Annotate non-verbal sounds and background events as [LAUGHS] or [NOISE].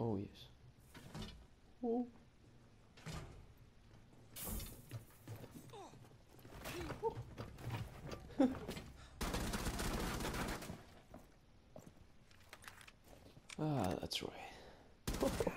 Oh yes. Oh. ah, that's right. [LAUGHS] Oh.